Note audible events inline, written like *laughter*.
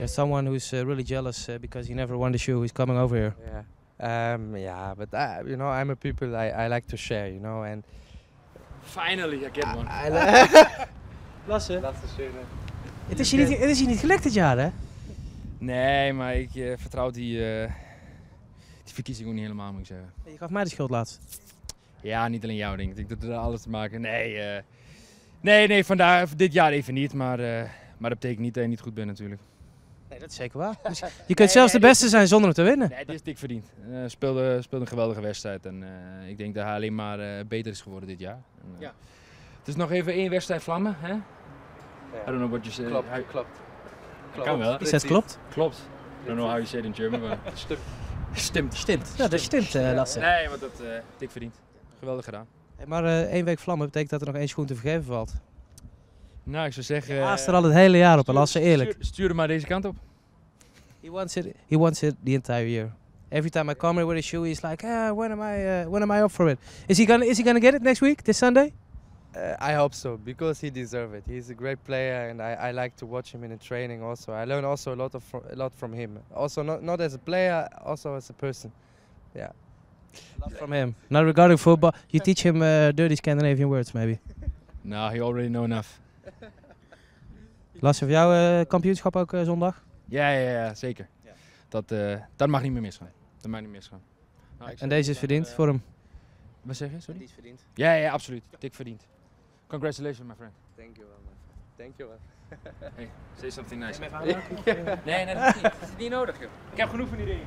There's someone who's uh, really jealous uh, because he never won the shoe. He's coming over here. Yeah. Um, yeah, but I, you know, I'm a people I, I like to share, you know, and Finally, I get one. Lasse, the shit. het is, je niet, het is je niet gelekt dit jaar, hè? Nee, maar ik eh, vertrouw die, eh, die verkiezing ook niet helemaal, moet ik zeggen. Je gaf mij de schuld laatst. Ja, niet alleen jou, denk ik. Dat er alles te maken. Nee, eh, nee, nee vandaar, dit jaar even niet. Maar, eh, maar dat betekent niet dat je niet goed bent, natuurlijk. Nee, dat is zeker waar. Dus *laughs* je kunt zelfs de beste zijn zonder hem te winnen. Nee, dit is dik verdiend. Eh speelde, speelde een geweldige wedstrijd. En eh, ik denk dat hij alleen maar eh, beter is geworden dit jaar. En, Ja. Het is nog even één wedstrijd vlammen, hè? I Ja. don't know what you say. Klopt, How- klopt. Kan wel. Is dat klopt? Klopt. I don't know how you say it in German, maar... *laughs* Stimmt. Stimmt. Stimmt. Ja, dat stimmt, eh, Lasse. Nee, maar dat eh dik verdiend. Geweldig gedaan. Hey, maar eh, één week vlammen betekent dat er nog één schoen te vergeven valt. Nou, ik zou zeggen... Je eh, haast er al het hele jaar op, stuur- Lasse, eerlijk. Stuur, stuur hem maar deze kant op. He wants it. He wants it the entire year. Every time I come here with a shoe, he's like, ah, when am I? Uh, when am I up for it? Is he gonna? Is he gonna get it next week? This Sunday? Uh, I hope so because he deserves it. He's a great player, and I, I like to watch him in the training. Also, I learn also a lot of a lot from him. Also, not not as a player, also as a person. From him. Not regarding football. You teach him uh, dirty Scandinavian words, maybe. Nou, he already know enough. *laughs* Lasse, voor jou eh, kampioenschap ook eh, zondag? Ja, ja, ja, zeker. Ja. Dat, eh, dat mag niet meer misgaan. Dat mag niet misgaan. Nou, En deze is verdiend voor hem. Wat zeg je? Sorry? is verdiend. Ja, ja, absoluut. Dik verdiend. Congratulations, my friend. Thank you, man. Thank you. *laughs* Hey, say something nice. *laughs* Nee, nee, dat is niet. Dat is niet nodig, joh. Ik heb genoeg van die dingen.